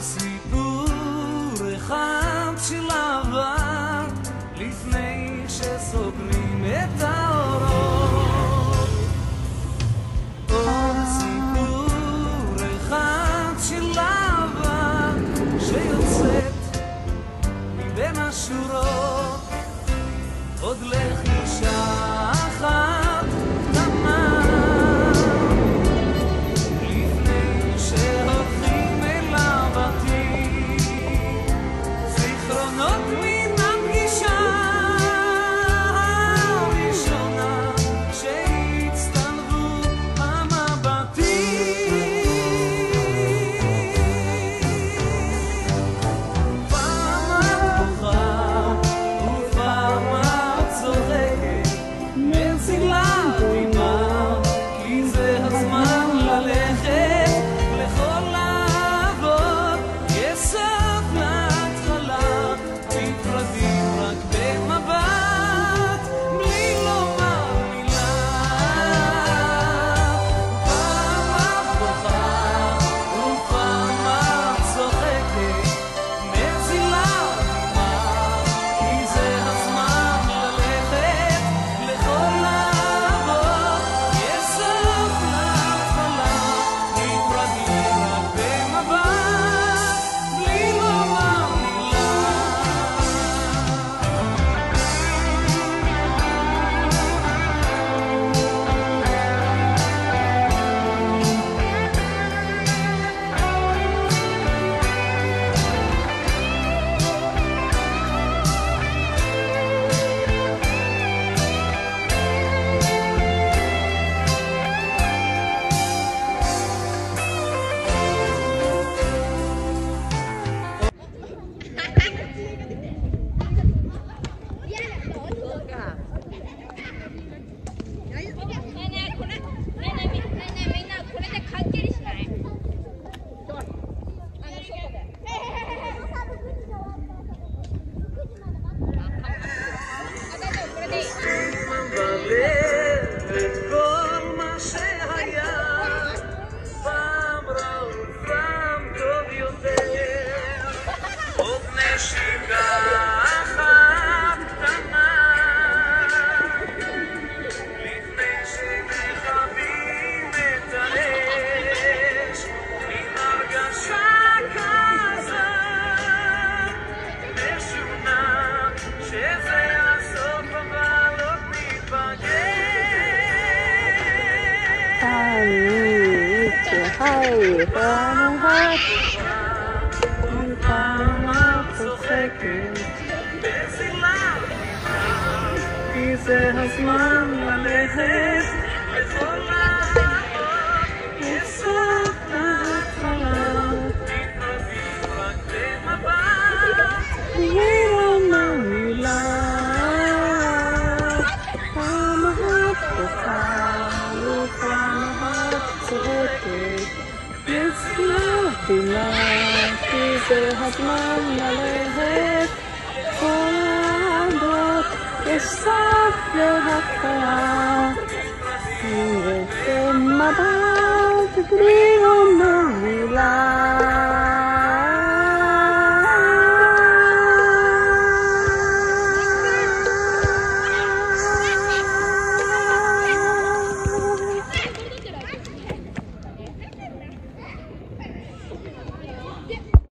סיפור אחד של עבר לפני שסוגרים את האורות. עוד סיפור אחד של שיוצאת מבין השורות. עוד 괜찮아. 看你一切还安好，不怕不怕，不畏惧，别想我，一切好，慢慢来，没事。It's lovely life is a hot man Cuando exacto acá Y de tema va Te digo no relax